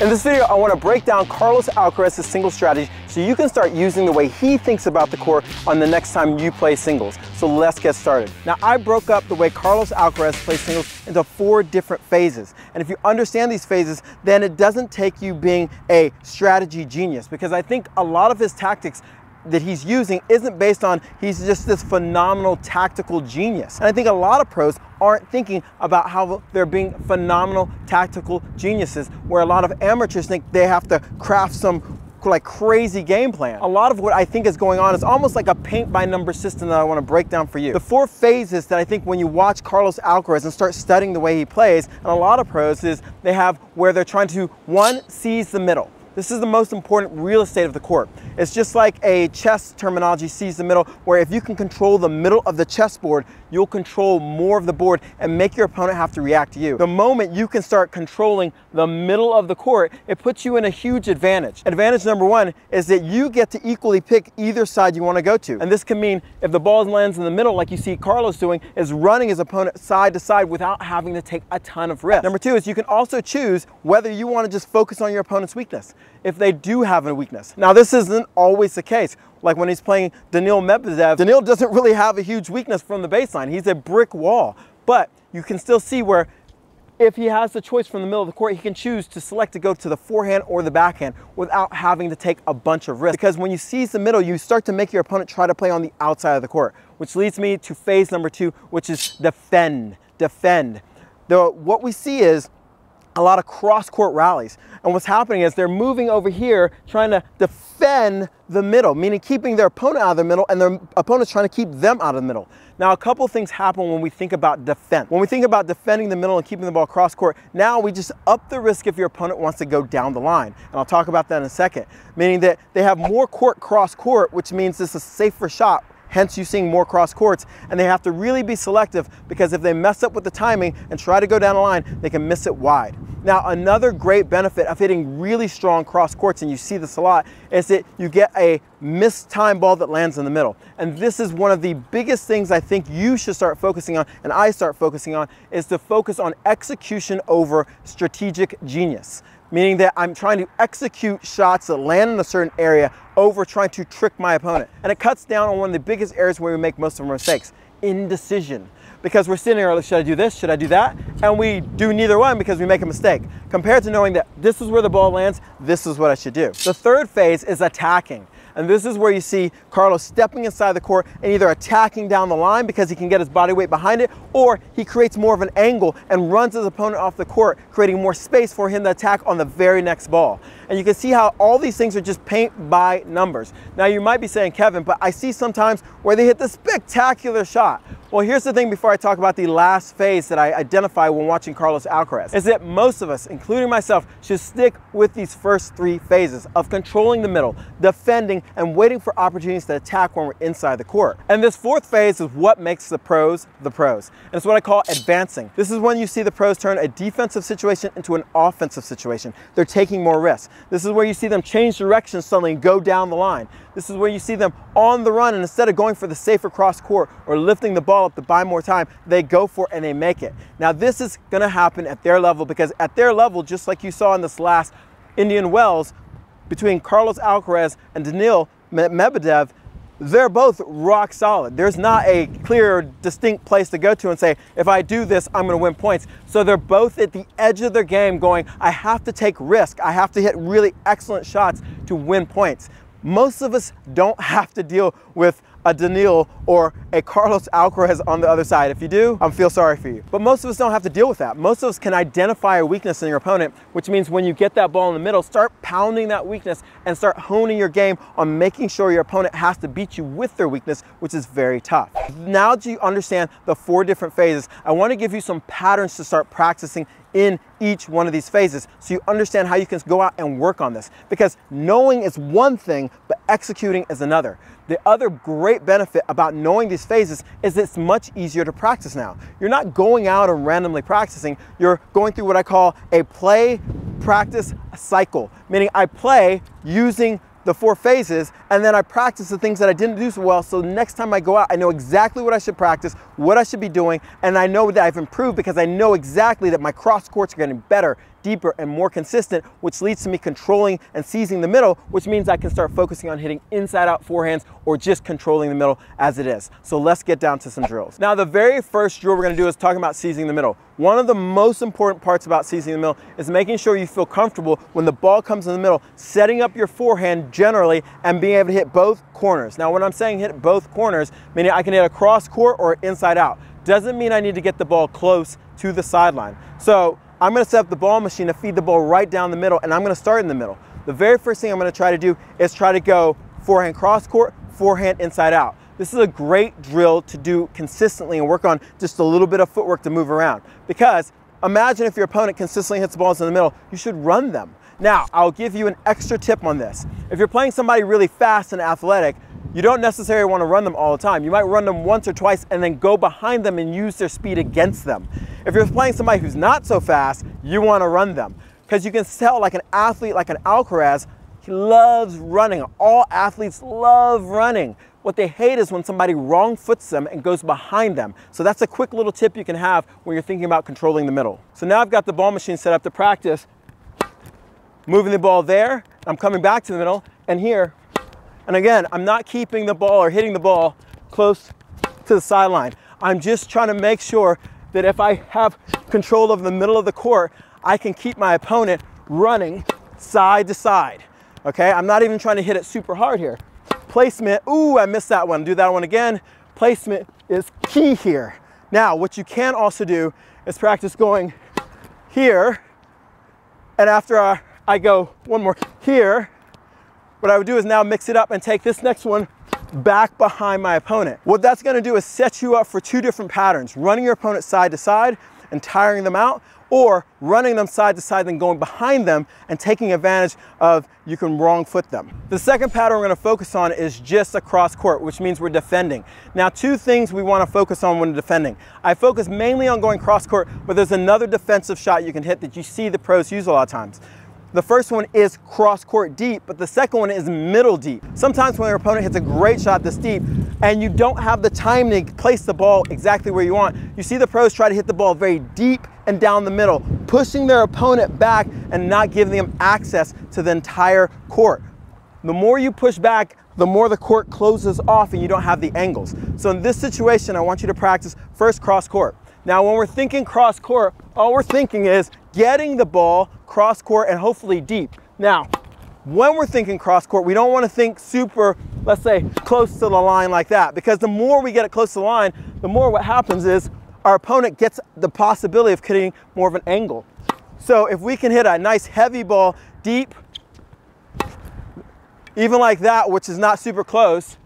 In this video, I want to break down Carlos Alcaraz's single strategy so you can start using the way he thinks about the court on the next time you play singles. So let's get started. Now, I broke up the way Carlos Alcaraz plays singles into four different phases. And if you understand these phases, then it doesn't take you being a strategy genius because I think a lot of his tactics that he's using isn't based on he's just this phenomenal tactical genius. And I think a lot of pros aren't thinking about how they're being phenomenal tactical geniuses, where a lot of amateurs think they have to craft some like crazy game plan. A lot of what I think is going on is almost like a paint by number system that I want to break down for you. The four phases that I think when you watch Carlos Alcaraz and start studying the way he plays, and a lot of pros is they have where they're trying to one, seize the middle. This is the most important real estate of the court. It's just like a chess terminology seize the middle, where if you can control the middle of the chessboard, you'll control more of the board and make your opponent have to react to you. The moment you can start controlling the middle of the court, it puts you in a huge advantage. Advantage number one is that you get to equally pick either side you want to go to. And this can mean if the ball lands in the middle, like you see Carlos doing, is running his opponent side to side without having to take a ton of risk. Number two is you can also choose whether you want to just focus on your opponent's weakness if they do have a weakness. Now, this isn't always the case. Like when he's playing Daniil Medvedev, Daniil doesn't really have a huge weakness from the baseline. He's a brick wall. But you can still see where if he has the choice from the middle of the court, he can choose to select to go to the forehand or the backhand without having to take a bunch of risks. Because when you seize the middle, you start to make your opponent try to play on the outside of the court, which leads me to phase number two, which is defend, defend. The, what we see is a lot of cross-court rallies. And what's happening is they're moving over here trying to defend the middle, meaning keeping their opponent out of the middle and their opponent's trying to keep them out of the middle. Now, a couple things happen when we think about defense. When we think about defending the middle and keeping the ball cross court, now we just up the risk if your opponent wants to go down the line. And I'll talk about that in a second, meaning that they have more court cross court, which means this is a safer shot hence you seeing more cross courts. And they have to really be selective because if they mess up with the timing and try to go down the line, they can miss it wide. Now, another great benefit of hitting really strong cross courts, and you see this a lot, is that you get a missed time ball that lands in the middle. And this is one of the biggest things I think you should start focusing on, and I start focusing on, is to focus on execution over strategic genius meaning that I'm trying to execute shots that land in a certain area over trying to trick my opponent. And it cuts down on one of the biggest areas where we make most of our mistakes, indecision. Because we're sitting there, should I do this, should I do that? And we do neither one because we make a mistake. Compared to knowing that this is where the ball lands, this is what I should do. The third phase is attacking. And this is where you see Carlos stepping inside the court and either attacking down the line because he can get his body weight behind it, or he creates more of an angle and runs his opponent off the court, creating more space for him to attack on the very next ball. And you can see how all these things are just paint by numbers. Now you might be saying, Kevin, but I see sometimes where they hit the spectacular shot. Well, here's the thing before I talk about the last phase that I identify when watching Carlos Alcaraz, is that most of us, including myself, should stick with these first three phases of controlling the middle, defending, and waiting for opportunities to attack when we're inside the court. And this fourth phase is what makes the pros the pros. And it's what I call advancing. This is when you see the pros turn a defensive situation into an offensive situation. They're taking more risks. This is where you see them change direction suddenly and go down the line. This is where you see them on the run and instead of going for the safer cross court or lifting the ball up to buy more time, they go for it and they make it. Now this is gonna happen at their level because at their level, just like you saw in this last Indian Wells, between Carlos Alcaraz and Daniil Medvedev, they're both rock solid. There's not a clear, distinct place to go to and say, if I do this, I'm gonna win points. So they're both at the edge of their game going, I have to take risk. I have to hit really excellent shots to win points. Most of us don't have to deal with a Daniil or a Carlos Alcaraz on the other side. If you do, I feel sorry for you. But most of us don't have to deal with that. Most of us can identify a weakness in your opponent, which means when you get that ball in the middle, start pounding that weakness and start honing your game on making sure your opponent has to beat you with their weakness, which is very tough. Now that you understand the four different phases, I wanna give you some patterns to start practicing in each one of these phases so you understand how you can go out and work on this. Because knowing is one thing, but executing is another. The other great benefit about knowing these phases is it's much easier to practice now. You're not going out and randomly practicing, you're going through what I call a play, practice, cycle. Meaning I play using the four phases and then I practice the things that I didn't do so well. So next time I go out, I know exactly what I should practice, what I should be doing, and I know that I've improved because I know exactly that my cross courts are getting better deeper and more consistent, which leads to me controlling and seizing the middle, which means I can start focusing on hitting inside out forehands or just controlling the middle as it is. So let's get down to some drills. Now, the very first drill we're gonna do is talking about seizing the middle. One of the most important parts about seizing the middle is making sure you feel comfortable when the ball comes in the middle, setting up your forehand generally and being able to hit both corners. Now, when I'm saying hit both corners, meaning I can hit a cross court or inside out, doesn't mean I need to get the ball close to the sideline. So I'm gonna set up the ball machine to feed the ball right down the middle and I'm gonna start in the middle. The very first thing I'm gonna try to do is try to go forehand cross court, forehand inside out. This is a great drill to do consistently and work on just a little bit of footwork to move around. Because imagine if your opponent consistently hits balls in the middle, you should run them. Now, I'll give you an extra tip on this. If you're playing somebody really fast and athletic, you don't necessarily want to run them all the time. You might run them once or twice and then go behind them and use their speed against them. If you're playing somebody who's not so fast, you want to run them. Because you can tell like an athlete like an Alcaraz, he loves running. All athletes love running. What they hate is when somebody wrong foots them and goes behind them. So that's a quick little tip you can have when you're thinking about controlling the middle. So now I've got the ball machine set up to practice moving the ball there. I'm coming back to the middle and here and again, I'm not keeping the ball or hitting the ball close to the sideline. I'm just trying to make sure that if I have control of the middle of the court, I can keep my opponent running side to side. Okay, I'm not even trying to hit it super hard here. Placement, ooh, I missed that one. Do that one again. Placement is key here. Now, what you can also do is practice going here, and after I, I go one more here, what I would do is now mix it up and take this next one back behind my opponent. What that's gonna do is set you up for two different patterns, running your opponent side to side and tiring them out, or running them side to side, then going behind them and taking advantage of you can wrong foot them. The second pattern we're gonna focus on is just across court, which means we're defending. Now, two things we wanna focus on when defending. I focus mainly on going cross court, but there's another defensive shot you can hit that you see the pros use a lot of times. The first one is cross court deep, but the second one is middle deep. Sometimes when your opponent hits a great shot this deep and you don't have the time to place the ball exactly where you want, you see the pros try to hit the ball very deep and down the middle, pushing their opponent back and not giving them access to the entire court. The more you push back, the more the court closes off and you don't have the angles. So in this situation, I want you to practice first cross court. Now, when we're thinking cross court, all we're thinking is getting the ball cross court and hopefully deep. Now, when we're thinking cross court, we don't want to think super, let's say, close to the line like that, because the more we get it close to the line, the more what happens is our opponent gets the possibility of hitting more of an angle. So if we can hit a nice heavy ball deep, even like that, which is not super close,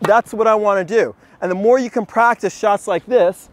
that's what I want to do. And the more you can practice shots like this,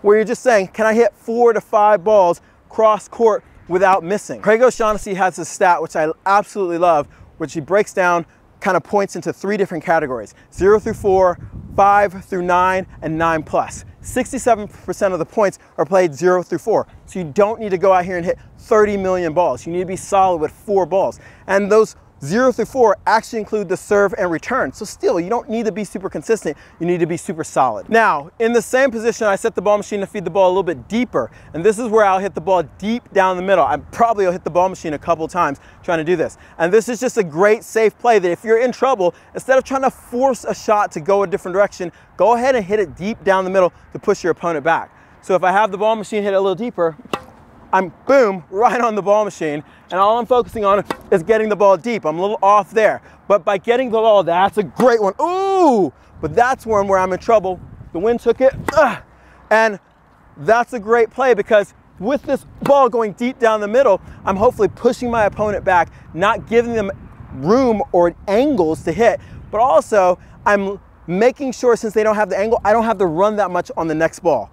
where you're just saying, can I hit four to five balls cross court without missing. Craig O'Shannessy has a stat, which I absolutely love, which he breaks down kind of points into three different categories, zero through four, five through nine, and nine plus. 67% of the points are played zero through four. So you don't need to go out here and hit 30 million balls. You need to be solid with four balls. And those Zero through four actually include the serve and return. So still, you don't need to be super consistent. You need to be super solid. Now, in the same position, I set the ball machine to feed the ball a little bit deeper. And this is where I'll hit the ball deep down the middle. I probably will hit the ball machine a couple times trying to do this. And this is just a great safe play that if you're in trouble, instead of trying to force a shot to go a different direction, go ahead and hit it deep down the middle to push your opponent back. So if I have the ball machine hit it a little deeper, I'm boom, right on the ball machine. And all I'm focusing on is getting the ball deep. I'm a little off there. But by getting the ball, that's a great one. Ooh, but that's one where I'm in trouble. The wind took it. Ugh. And that's a great play because with this ball going deep down the middle, I'm hopefully pushing my opponent back, not giving them room or angles to hit, but also I'm making sure since they don't have the angle, I don't have to run that much on the next ball.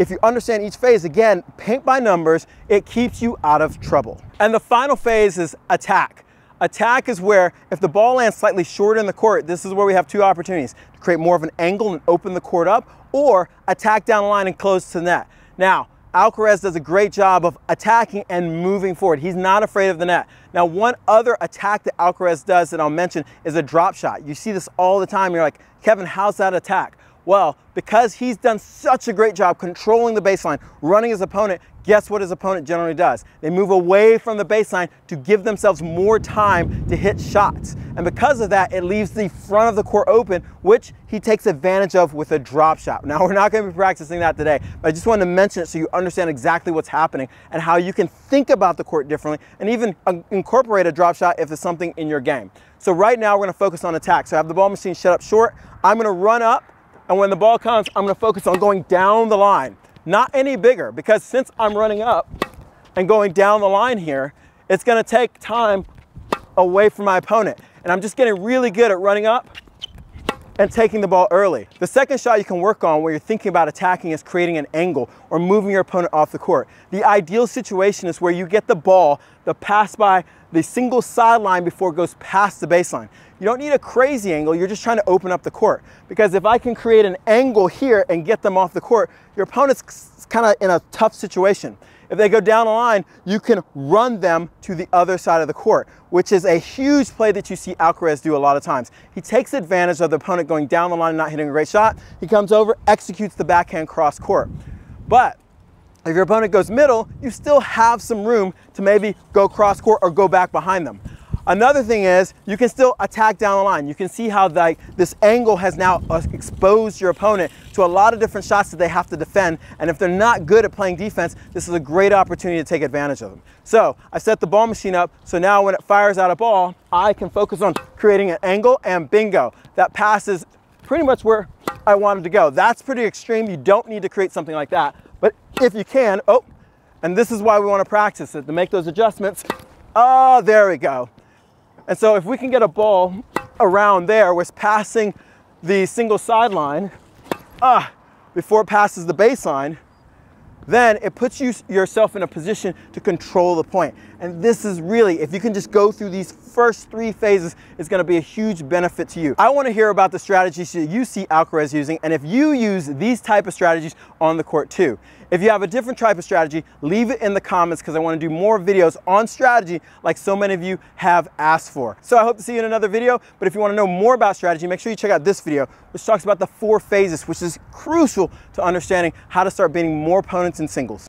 If you understand each phase, again, paint by numbers, it keeps you out of trouble. And the final phase is attack. Attack is where if the ball lands slightly short in the court, this is where we have two opportunities to create more of an angle and open the court up or attack down the line and close to the net. Now, Alcaraz does a great job of attacking and moving forward. He's not afraid of the net. Now, one other attack that Alcaraz does that I'll mention is a drop shot. You see this all the time. You're like, Kevin, how's that attack? Well, because he's done such a great job controlling the baseline, running his opponent, guess what his opponent generally does? They move away from the baseline to give themselves more time to hit shots. And because of that, it leaves the front of the court open, which he takes advantage of with a drop shot. Now, we're not going to be practicing that today, but I just wanted to mention it so you understand exactly what's happening and how you can think about the court differently and even uh, incorporate a drop shot if it's something in your game. So right now, we're going to focus on attack. So I have the ball machine shut up short. I'm going to run up, and when the ball comes, I'm to focus on going down the line not any bigger because since I'm running up and going down the line here, it's gonna take time away from my opponent. And I'm just getting really good at running up and taking the ball early. The second shot you can work on where you're thinking about attacking is creating an angle or moving your opponent off the court. The ideal situation is where you get the ball, the pass by the single sideline before it goes past the baseline. You don't need a crazy angle, you're just trying to open up the court. Because if I can create an angle here and get them off the court, your opponent's kind of in a tough situation. If they go down the line, you can run them to the other side of the court, which is a huge play that you see Alcaraz do a lot of times. He takes advantage of the opponent going down the line and not hitting a great shot. He comes over, executes the backhand cross court. But if your opponent goes middle, you still have some room to maybe go cross court or go back behind them. Another thing is you can still attack down the line. You can see how the, this angle has now uh, exposed your opponent to a lot of different shots that they have to defend. And if they're not good at playing defense, this is a great opportunity to take advantage of them. So I set the ball machine up. So now when it fires out a ball, I can focus on creating an angle and bingo. That passes pretty much where I wanted to go. That's pretty extreme. You don't need to create something like that. But if you can, oh, and this is why we want to practice it, to make those adjustments. Oh, there we go. And so if we can get a ball around there with passing the single sideline ah, before it passes the baseline, then it puts you yourself in a position to control the point. And this is really, if you can just go through these first three phases, it's gonna be a huge benefit to you. I wanna hear about the strategies that you see Alcaraz using, and if you use these type of strategies on the court too. If you have a different type of strategy, leave it in the comments because I wanna do more videos on strategy like so many of you have asked for. So I hope to see you in another video, but if you wanna know more about strategy, make sure you check out this video, which talks about the four phases, which is crucial to understanding how to start beating more opponents in singles.